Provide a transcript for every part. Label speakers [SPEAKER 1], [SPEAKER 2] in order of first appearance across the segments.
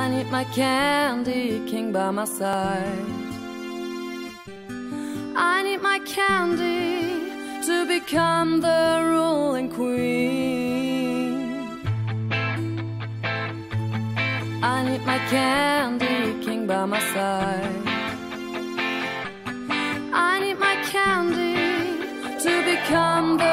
[SPEAKER 1] I need my candy king by my side. I need my candy to become the ruling queen. I need my candy king by my side. I need my candy to become the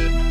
[SPEAKER 1] Bye.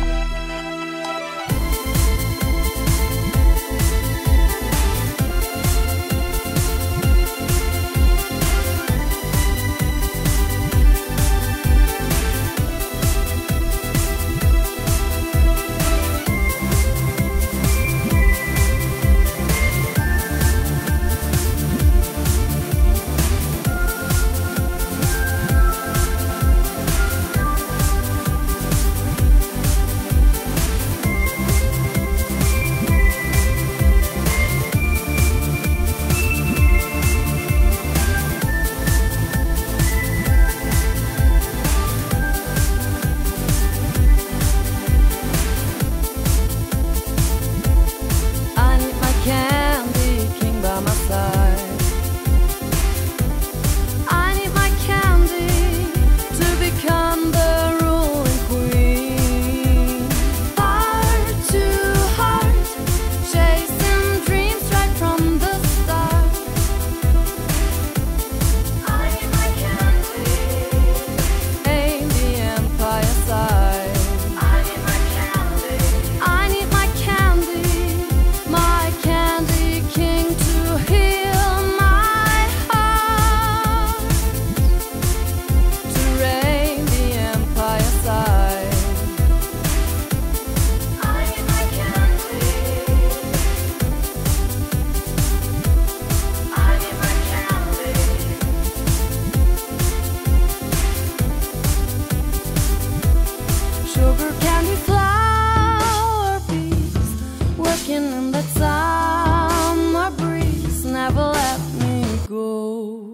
[SPEAKER 1] working in that summer breeze never let me go.